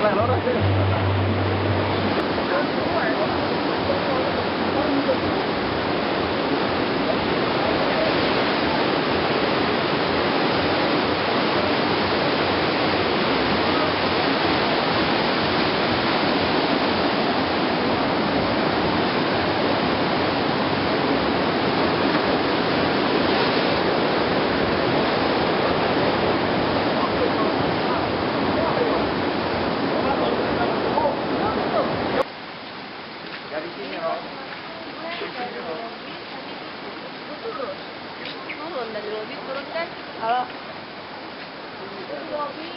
Claro, ahora sí. turun. Turun dari lobi, turun kan. Kalau turun lobi,